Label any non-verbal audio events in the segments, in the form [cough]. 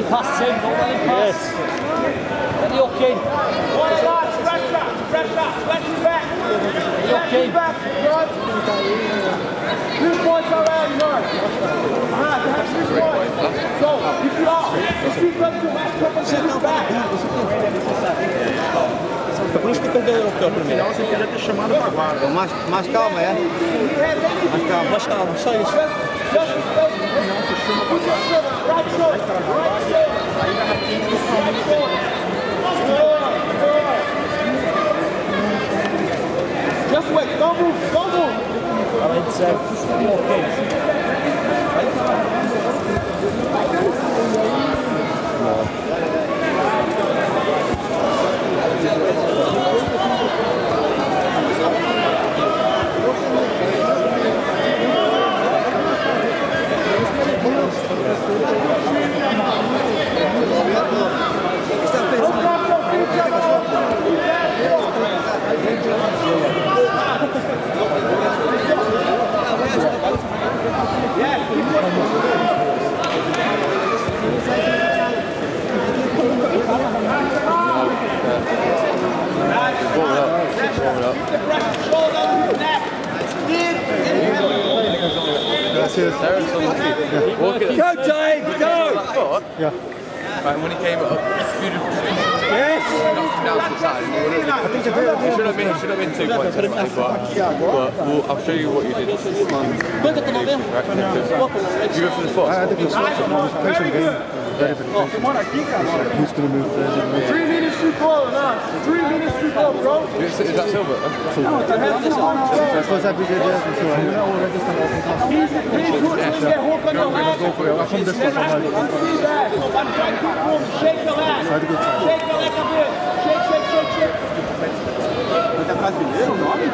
let him pass, Tim. Don't let him pass. Get the hook in. One last, stretch out, stretch out, stretch it back. Stretch it back, good. Two points already, good. Alright, you have two points. So, if you are, if you come to match up and sit back. Por isso que perdeu o campo primeiro. Final você podia ter chamado o Baguara. Mais, mais calma, é? Mais calma. Mais calma, só isso. Just wait, don't move, don't move. Well, it's uh, Go, Dave, go! Yeah. Right, when he came up, beautiful yes. knocked him down to the side. It should have been, it should have been two points anyway, but, but we'll, I'll show you what you did. Right, you go for the foot. I think it's a patient game. Very good. Who's going to move further? ball now. Three minutes to go, bro. Is, is that silver? No, it's a head this one. That's Não, não, não. É brasileiro o nome,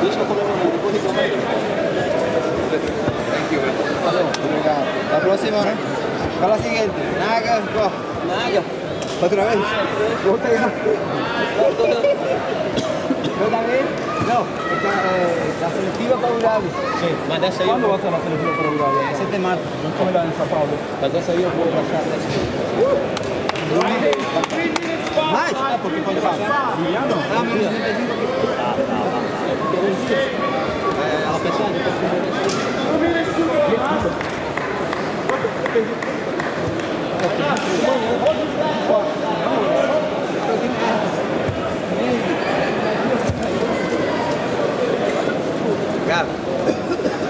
Deixa eu comer meu mundo, vou ligar Valeu, obrigado. Da próxima, né? Fala a seguinte, naga, pô. Naga. Outra vez? Outra vez. Outra vez? Não, é da eh, seletiva para o Grave. Sim, mas dessa aí... Quando você na seletiva para o Grave? É 7 de mato. Não estou melhor em São Paulo. Mas dessa aí eu vou baixar. Uh! Mais? É porque pode passar. Milhão? Ah, menos 35. Ah, tá. [coughs]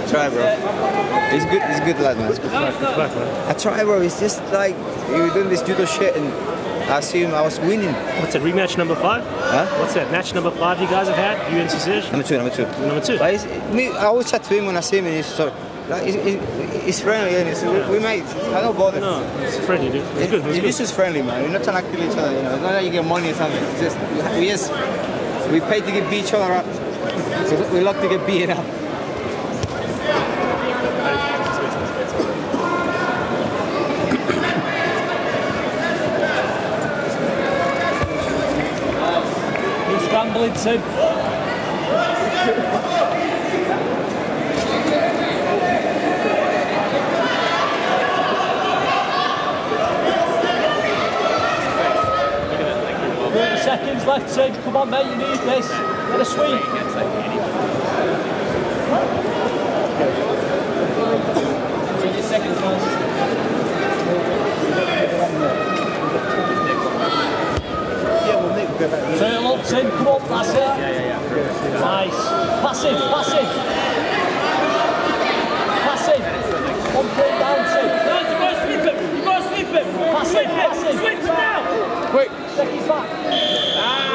Try, bro. He's good. He's good lad, man. He's good fun. I try, bro. It's just like you doing this judo shit, and I assume I was winning. What's it, rematch number five? Huh? What's that, match number five you guys have had? You and Sasish? Number two. Number two. Number two. Me, I always chat to him when I see him, and he's sort of, like, he's friendly, and he's, we, we mate. I don't bother. No, it's friendly, dude. It's It- good. It's It's good. just friendly, man. We're not trying to kill each other, you know. It's not that you get money or something. It's just, we just, we pay to get beat each other up. So [laughs] we love to get beaten up. Tim. Thirty seconds left, Tim. Come on, mate, you need this. Get a sweep. Up, Tim. Come on, that's it. Nice. Pass it, pass it. Pass it. One pull down, Tim. Guys, you gotta sleep him. You gotta sleep him. Pass it, pass it. Sleep him now. Quick! Check his back. Ah.